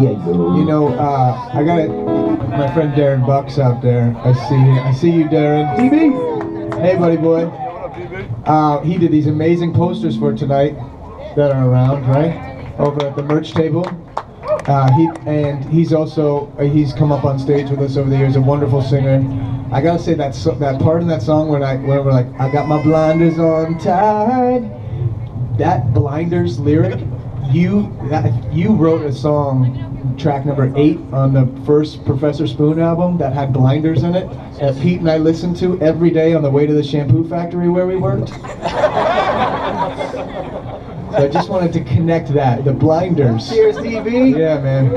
Yeah, yo. You know, uh, I got it. My friend Darren Bucks out there. I see. I see you, Darren. DB. Hey, buddy boy. Uh, he did these amazing posters for tonight that are around, right? Over at the merch table. Uh, he and he's also uh, he's come up on stage with us over the years. A wonderful singer. I gotta say that so, that part in that song when I when we're like I got my blinders on tight. That blinders lyric, you that, you wrote a song, track number eight on the first Professor Spoon album that had blinders in it. That Pete and I listened to every day on the way to the shampoo factory where we worked. So I just wanted to connect that, the blinders. Cheers, DB. Yeah, man.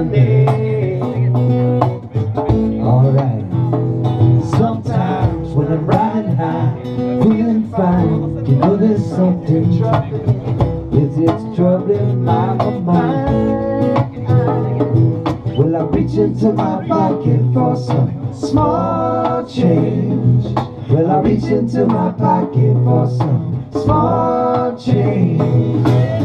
Alright. Sometimes when I'm riding high, feeling fine, you know there's something is it's troubling my mind? Will I reach into my pocket for some small change? Will I reach into my pocket for some small change?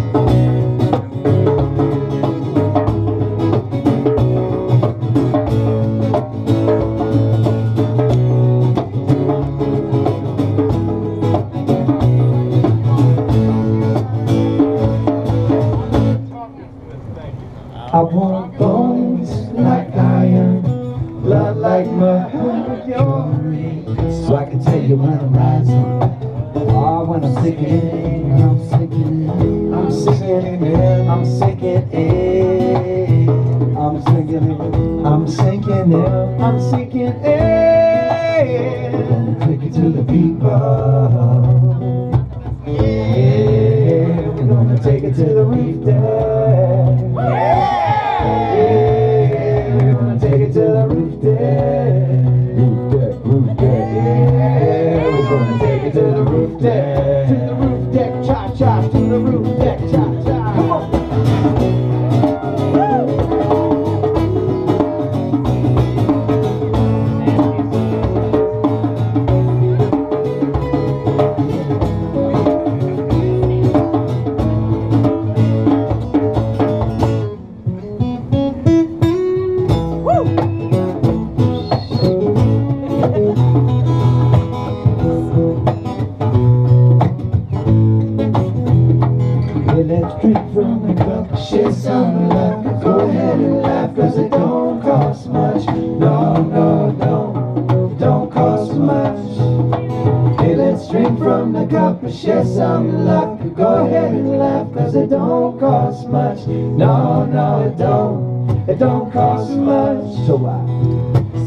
And share some luck. Go ahead and laugh, cause it don't cost much. No, no, it don't, it don't cost much. So I,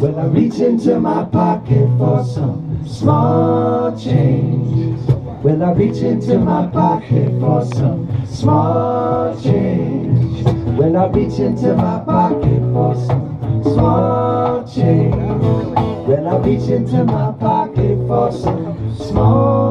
well, I reach into my pocket for some small change. Will I reach into my pocket for some small change? Will I reach into my pocket for some small change? Will I reach into my pocket for some small?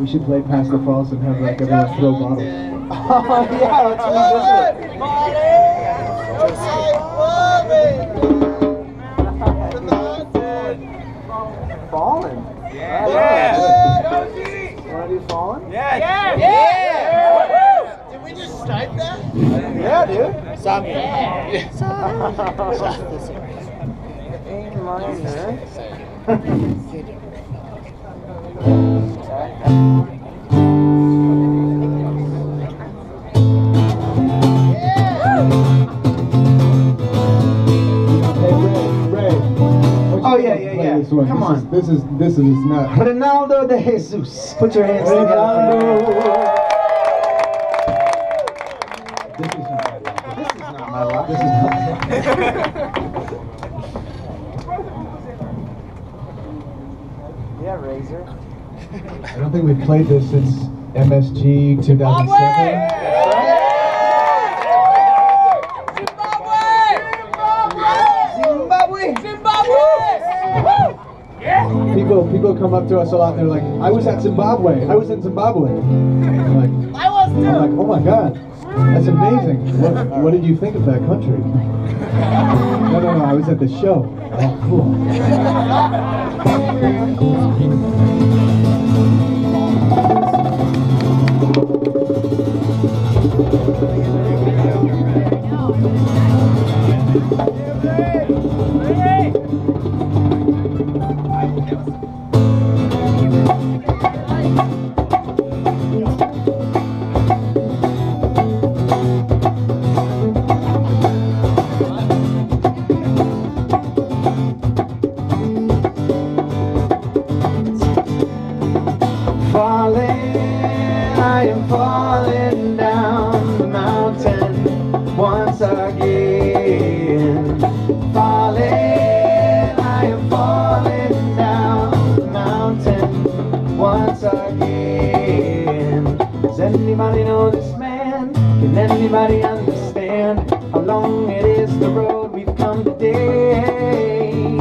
We should play Pass the falls and have like everyone throw bottles. oh yeah, let's revisit it. Yeah. yeah. Yeah. Yeah. yeah. Did we just snipe that? Yeah, dude. Zombie. Yeah. A minor. This. Is, this is this is not. Ronaldo de Jesus. Put your hands together. This is not. This is not my life. This is not. Yeah, Razor. I don't think we've played this since MSG 2007. Zimbabwe. People people come up to us a lot. They're like, "I was at Zimbabwe. I was in Zimbabwe." I'm like, I was I'm like, "Oh my God, that's amazing. What, what did you think of that country?" No, no, no. I was at the show. Oh, cool. Falling, I am falling down the mountain once again. Falling, I am falling down the mountain once again. Does anybody know this man? Can anybody understand how long it is the road we've come today?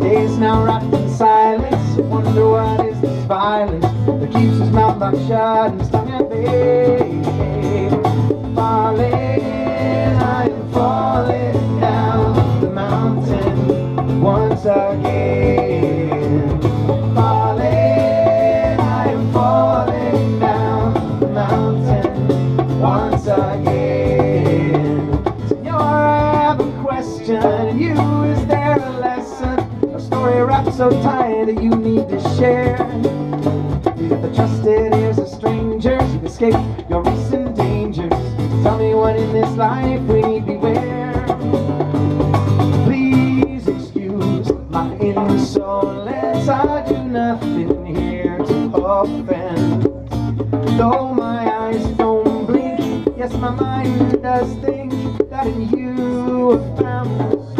Days now wrapped in silence. Wonder what is this violence that keeps his mouth locked shut and stuck at bay. Falling, I am falling down the mountain once again. Falling, I am falling down the mountain once again. Senor, I have a question. and You, is there a lesson? A story wrapped so tight that you need to share. Trusted ears of strangers, you've escaped your recent dangers. Tell me what in this life we need beware. Please excuse my insolence. I do nothing here to offend. Though my eyes don't blink, yes, my mind does think that in you I found